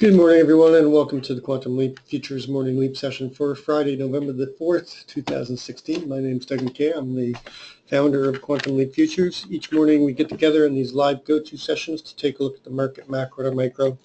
Good morning, everyone, and welcome to the Quantum Leap Futures Morning Leap session for Friday, November the 4th, 2016. My name is Doug McKay. I'm the founder of Quantum Leap Futures. Each morning we get together in these live go-to sessions to take a look at the market, macro to micro,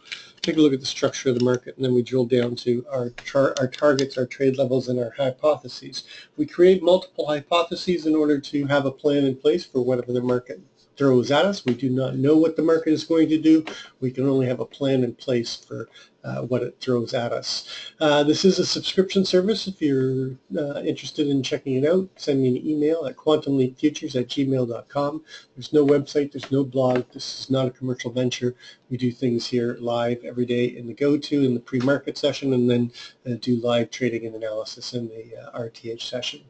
take a look at the structure of the market, and then we drill down to our, our targets, our trade levels, and our hypotheses. We create multiple hypotheses in order to have a plan in place for whatever the market throws at us. We do not know what the market is going to do. We can only have a plan in place for uh, what it throws at us. Uh, this is a subscription service. If you're uh, interested in checking it out, send me an email at quantumleapfutures at gmail.com. There's no website. There's no blog. This is not a commercial venture. We do things here live every day in the go-to, in the pre-market session, and then uh, do live trading and analysis in the uh, RTH session.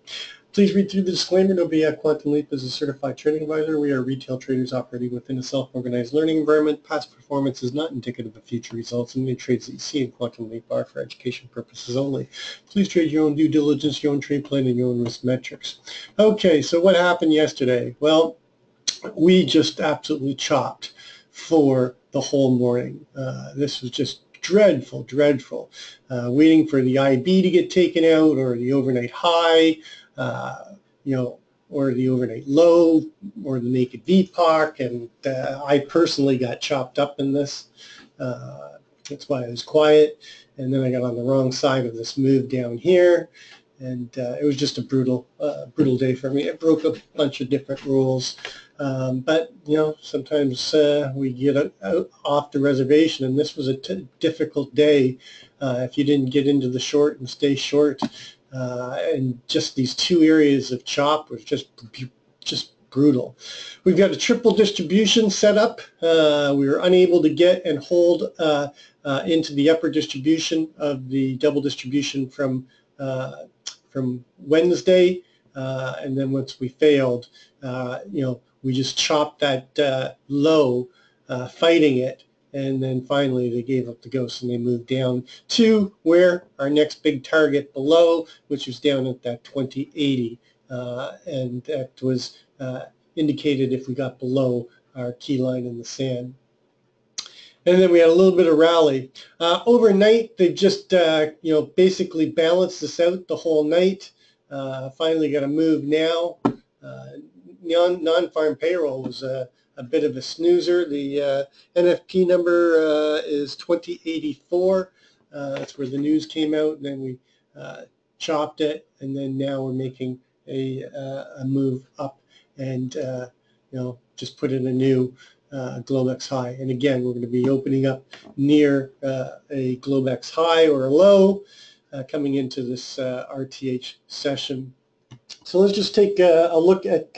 Please read through the disclaimer. Novaea Quantum Leap is a certified trading advisor. We are retail traders operating within a self-organized learning environment. Past performance is not indicative of future results, and any trades see in Quantum Leap are for education purposes only. Please trade your own due diligence, your own trade plan, and your own risk metrics. Okay, so what happened yesterday? Well, we just absolutely chopped for the whole morning. Uh, this was just dreadful, dreadful. Uh, waiting for the IB to get taken out or the overnight high uh, you know, or the overnight low or the naked VPOC. And uh, I personally got chopped up in this. Uh, that's why I was quiet. And then I got on the wrong side of this move down here. And uh, it was just a brutal, uh, brutal day for me. It broke a bunch of different rules. Um, but, you know, sometimes uh, we get out, off the reservation, and this was a difficult day. if you didn't get into the short and stay short, uh, and just these two areas of chop was just just brutal. We've got a triple distribution set up. Uh, we were unable to get and hold uh, uh, into the upper distribution of the double distribution from uh, from Wednesday, uh, and then once we failed, you know, we just chopped that low, fighting it, and then finally they gave up the ghost and they moved down to where our next big target below, which was down at that 2080. Uh, and that was uh, indicated if we got below our key line in the sand. And then we had a little bit of rally. Uh, overnight, they just, uh, you know, basically balanced this out the whole night. Uh, finally got a move now. Uh, non-farm payroll was a bit of a snoozer. The NFP number is 2084. Uh, that's where the news came out, and then we chopped it, and then now we're making a, uh, a move up and uh, you know just put in a new Globex high. And again, we're going to be opening up near a Globex high or a low coming into this RTH session. So let's just take a, a look at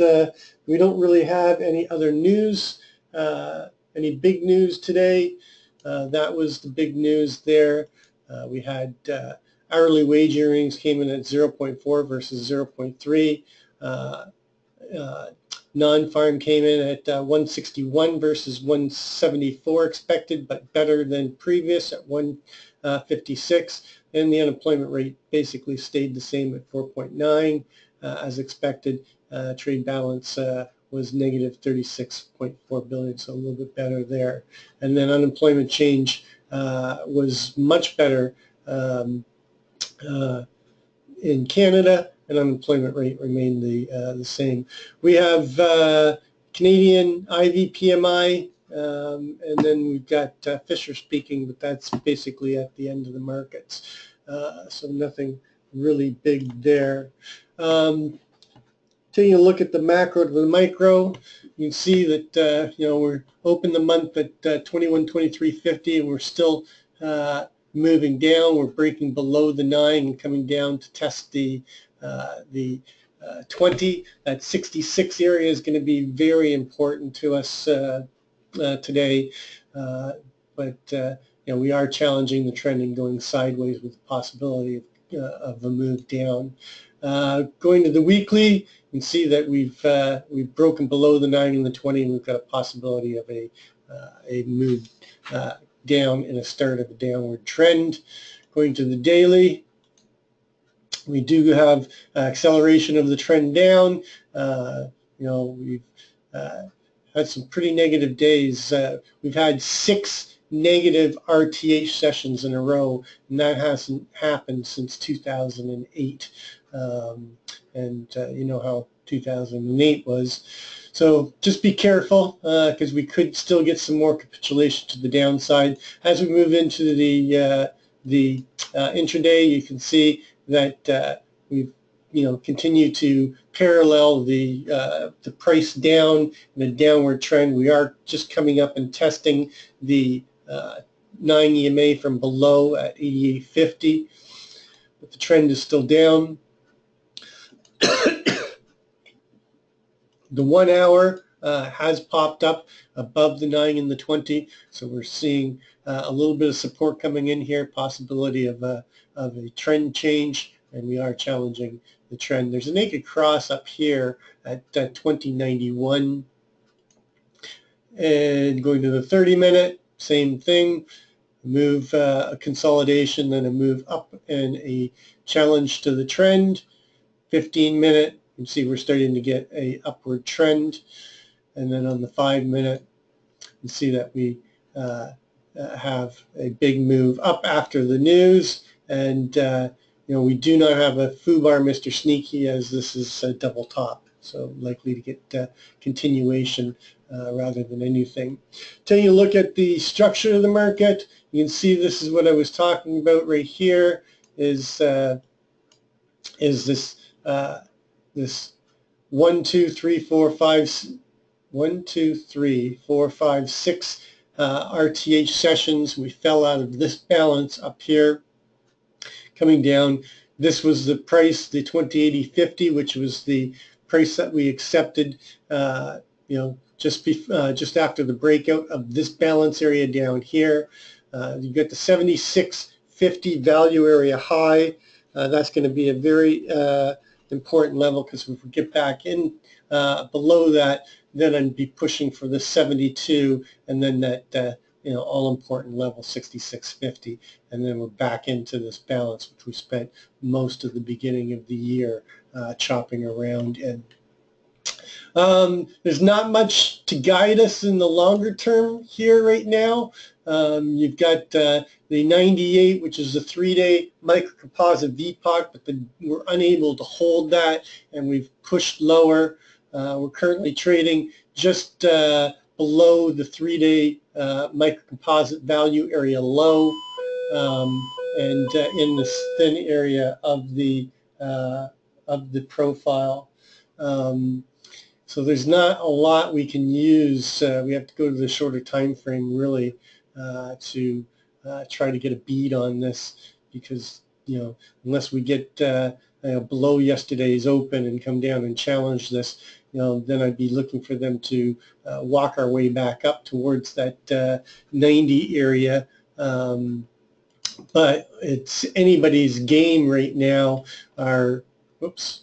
we don't really have any other news, uh, any big news today. Uh, that was the big news there. Uh, we had uh, hourly wage earnings came in at 0.4 versus 0.3. Uh, uh, non-farm came in at 161 versus 174 expected, but better than previous at 156. And the unemployment rate basically stayed the same at 4.9 as expected uh, trade balance uh, was negative 36.4 billion, so a little bit better there. And then unemployment change uh, was much better um, uh, in Canada, and unemployment rate remained the uh, the same. We have uh, Canadian Ivey PMI, um, and then we've got Fischer speaking, but that's basically at the end of the markets. so nothing really big there. Um, taking a look at the macro to the micro, you can see that uh, you know we're open the month at uh, 21.2350 and we're still uh, moving down. We're breaking below the nine and coming down to test the uh, the uh, 20. That 66 area is going to be very important to us uh, today, but you know we are challenging the trend and going sideways with the possibility of, of a move down. going to the weekly, you can see that we've uh, we've broken below the 9 and the 20 and we've got a possibility of a, uh, a move uh, down and a start of a downward trend. Going to the daily, we do have acceleration of the trend down. Uh, you know, we've uh, had some pretty negative days. Uh, we've had six negative RTH sessions in a row, and that hasn't happened since 2008. Um, and uh, you know how 2008 was. So just be careful because uh, we could still get some more capitulation to the downside. As we move into the uh, the uh, intraday, you can see that uh, we've you know continue to parallel the uh, the price down a downward trend. We are just coming up and testing the uh, 9 EMA from below at 88.50, but the trend is still down. The one hour uh, has popped up above the 9 and the 20, so we're seeing uh, a little bit of support coming in here, possibility of a, of a trend change, and we are challenging the trend. There's a naked cross up here at uh, 2091. And going to the 30 minute, same thing. Move uh, a consolidation, then a move up and a challenge to the trend. 15 minute, can see we're starting to get a upward trend. And then on the five minute, you see that we uh, uh, have a big move up after the news. And, uh, you know, we do not have a FUBAR Mr. Sneaky as this is a double top. So likely to get uh, continuation uh, rather than anything. Taking a look at the structure of the market, you can see this is what I was talking about right here is, uh, is this this one, two, three, four, five, one, two, three, four, five, six uh, RTH sessions. We fell out of this balance up here, coming down. This was the price, the 2080.50, which was the price that we accepted, uh, you know, just uh, just after the breakout of this balance area down here. Uh, you get the 76.50 value area high. Uh, that's going to be a very uh, important level because if we get back in uh, below that, then I'd be pushing for the 72 and then that uh, you know all important level 6650 and then we're back into this balance which we spent most of the beginning of the year uh, chopping around in. Um, there's not much to guide us in the longer term here right now. Um, you've got uh, the 98, which is a three-day microcomposite VPOC, but the, we're unable to hold that, and we've pushed lower. Uh, we're currently trading just uh, below the three-day uh, microcomposite value area low, um, and uh, in this thin area of the uh, of the profile. Um, so there's not a lot we can use. we have to go to the shorter time frame really uh, to uh, try to get a bead on this because you know unless we get uh, you know, below yesterday's open and come down and challenge this, you know, then I'd be looking for them to uh, walk our way back up towards that uh, 90 area. Um, but it's anybody's game right now. Our, oops,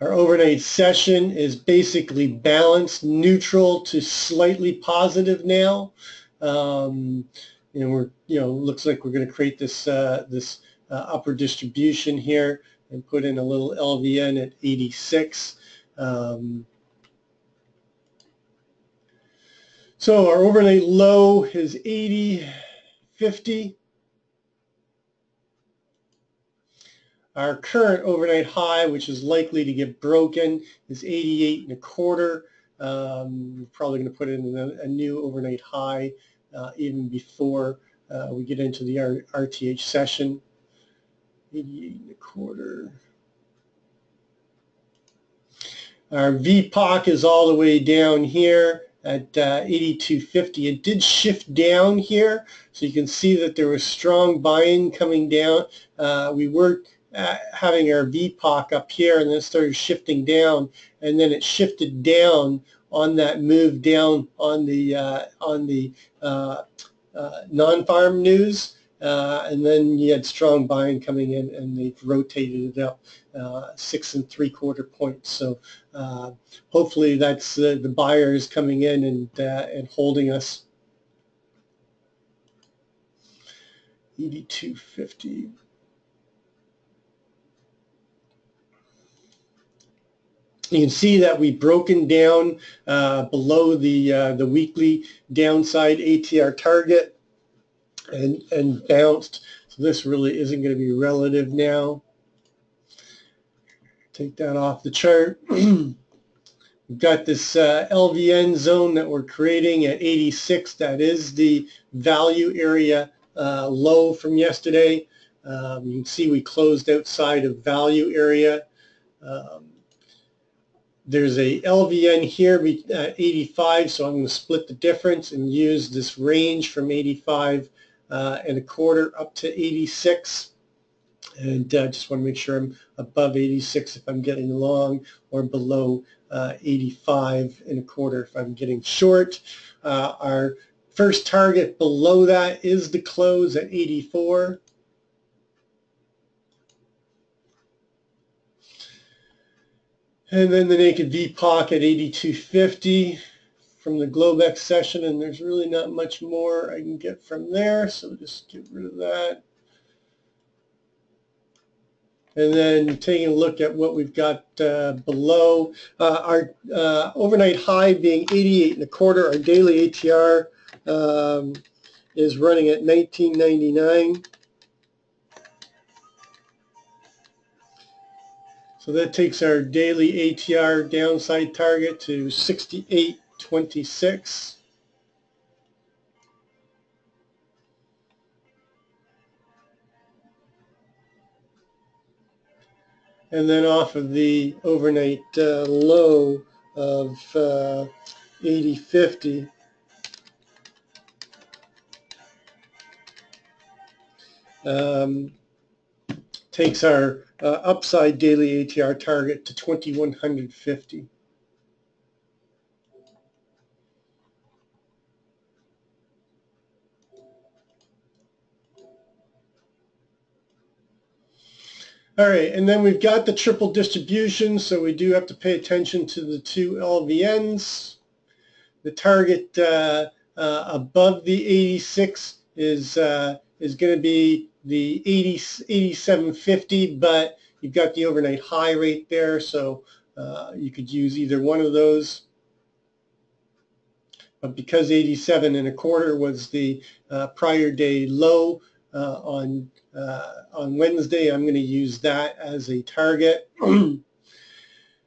Our overnight session is basically balanced, neutral to slightly positive now. Um, and we're, you know, looks like we're going to create this, uh, this uh, upper distribution here and put in a little LVN at 86. Um, so our overnight low is 80, 50. Our current overnight high, which is likely to get broken, is 88 and a quarter. Um, we're probably going to put in a, a new overnight high uh, even before uh, we get into the R RTH session. 88 and a quarter. Our VPOC is all the way down here at uh, 82.50. It did shift down here, so you can see that there was strong buying coming down. Uh, we were uh, having our VPOC up here and then started shifting down and then it shifted down on that move down on the uh, on the uh, uh non-farm news uh, and then you had strong buying coming in and they've rotated it up six and three quarter points. So hopefully that's the buyers coming in and and holding us. 8250 You can see that we've broken down uh, below the uh, the weekly downside ATR target and and bounced. So this really isn't going to be relative now. Take that off the chart. We've got this uh, LVN zone that we're creating at 86. That is the value area uh, low from yesterday. Um, you can see we closed outside of value area. Um, there's a LVN here at 85, so I'm going to split the difference and use this range from 85 uh, and a quarter up to 86. And uh, just want to make sure I'm above 86 if I'm getting long or below uh, 85 and a quarter if I'm getting short. Uh, our first target below that is the close at 84. And then the naked VPOC at 8250 from the Globex session, and there's really not much more I can get from there, so just get rid of that. And then taking a look at what we've got uh, below, uh, our uh, overnight high being 88 and a quarter, our daily ATR um, is running at 1999. So that takes our daily ATR downside target to 68.26. And then off of the overnight uh, low of uh, 80.50, um, takes our uh, upside daily ATR target to 2150. All right, and then we've got the triple distribution, so we do have to pay attention to the two LVNs. The target uh, uh, above the 86 is uh, is going to be the 80, 8750, but you've got the overnight high rate there, so uh, you could use either one of those. But because 87 and a quarter was the uh, prior day low uh, on uh, on Wednesday, I'm going to use that as a target. and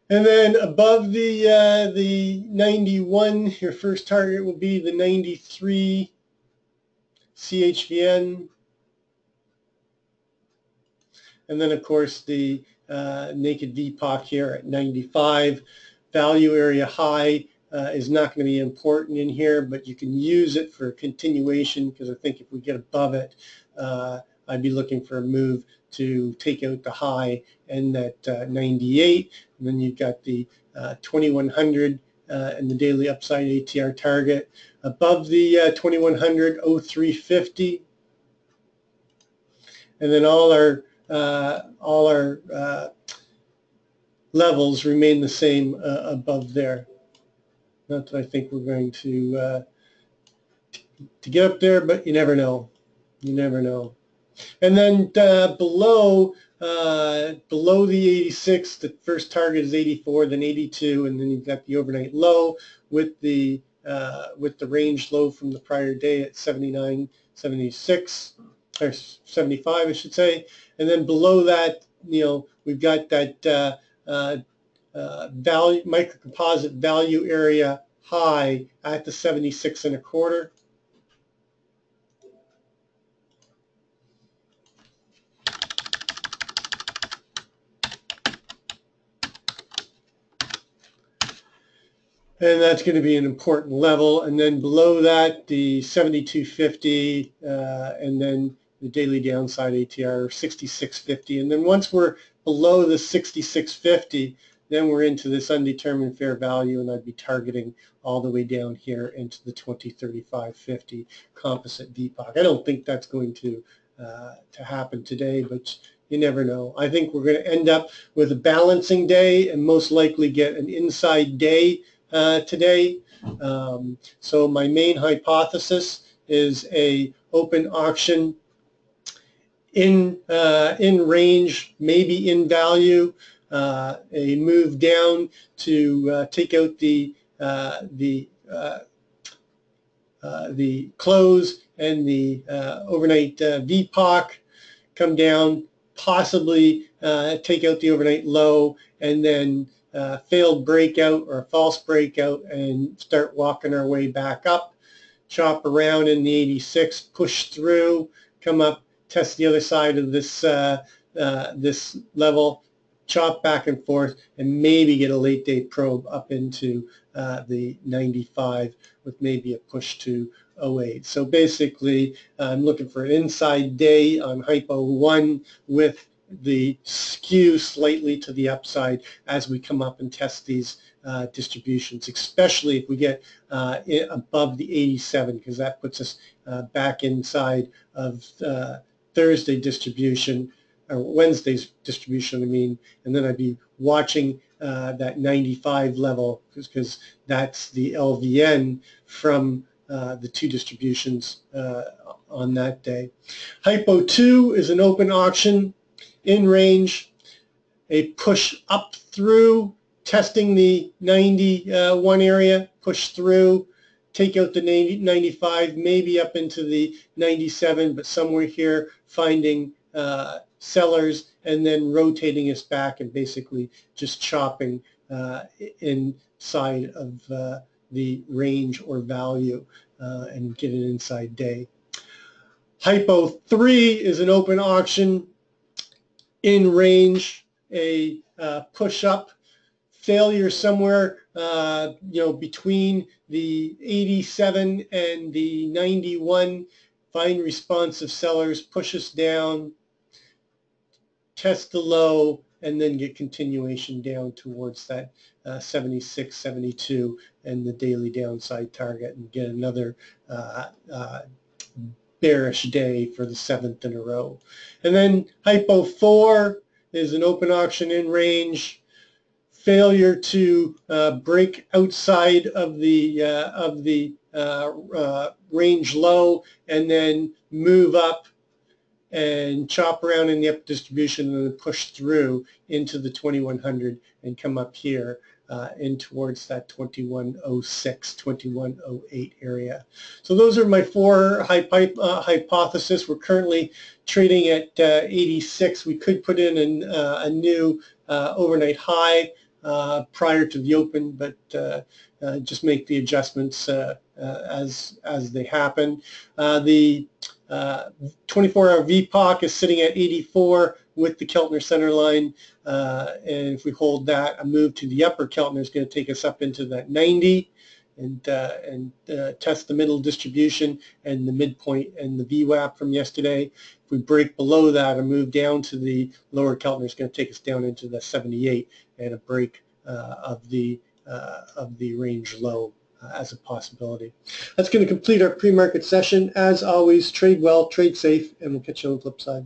then above the uh, the 91, your first target will be the 93 CHVN and then, of course, the uh, naked VPOC here at 95. Value area high uh, is not going to be important in here, but you can use it for continuation because I think if we get above it, uh, I'd be looking for a move to take out the high and that uh, 98. And then you've got the uh, 2100 uh, and the daily upside ATR target. Above the uh, 2100, 0350. And then all our all our uh, levels remain the same uh, above there. Not that I think we're going to to get up there, but you never know. You never know. And then uh, below uh, below the 86, the first target is 84, then 82, and then you've got the overnight low with the uh, with the range low from the prior day at 79, 76 or 75, I should say. And then below that, you know, we've got that uh, uh, uh, value microcomposite value area high at the 76 and a quarter. and that's going to be an important level. And then below that, the 7250, uh, and then the daily downside ATR 6650. And then once we're below the 6650, then we're into this undetermined fair value, and I'd be targeting all the way down here into the 2035.50 composite VPOC. I don't think that's going to uh, to happen today, but you never know. I think we're going to end up with a balancing day and most likely get an inside day uh, today. Um, so my main hypothesis is a open auction in uh, in range, maybe in value. uh, a move down to uh, take out the uh, the uh, uh, the close and the overnight VPOC come down, possibly take out the overnight low, and then failed breakout or false breakout and start walking our way back up, chop around in the 86, push through, come up, test the other side of this uh, uh, this level, chop back and forth, and maybe get a late date probe up into uh, the 95 with maybe a push to 08. So basically, I'm looking for an inside day on Hypo 1 with the skew slightly to the upside as we come up and test these uh, distributions, especially if we get uh, above the 87, because that puts us uh, back inside of uh, Thursday distribution, or Wednesday's distribution, I mean, and then I'd be watching uh, that 95 level because that's the LVN from uh, the two distributions uh, on that day. Hypo 2 is an open auction in range, a push up through, testing the 91 area, push through, take out the 90, 95, maybe up into the 97, but somewhere here finding uh, sellers and then rotating us back and basically just chopping uh, inside of uh, the range or value uh, and get an inside day. Hypo 3 is an open auction in range, a uh, push up failure somewhere uh, you know between the 87 and the 91 find responsive sellers push us down test the low and then get continuation down towards that uh, 76, 72 and the daily downside target and get another uh, uh, bearish day for the seventh in a row. And then Hypo 4 is an open auction in range failure to uh, break outside of the uh, of the uh, uh range low and then move up and chop around in the up distribution and then push through into the 2100 and come up here uh, in towards that 2106, 2108 area. So those are my four uh, hypotheses. We're currently trading at uh, 86. We could put in an, uh, a new uh, overnight high uh, Uh, prior to the open, but uh, uh, just make the adjustments as as they happen. the 24-hour VPOC is sitting at 84 with the Keltner center line. Uh, and if we hold that, a move to the upper Keltner is going to take us up into that 90 and, uh, and uh, test the middle distribution and the midpoint and the VWAP from yesterday. If we break below that, a move down to the lower Keltner is going to take us down into the 78 and a break uh, of the uh, of the range low uh, as a possibility. That's going to complete our pre-market session. As always, trade well, trade safe, and we'll catch you on the flip side.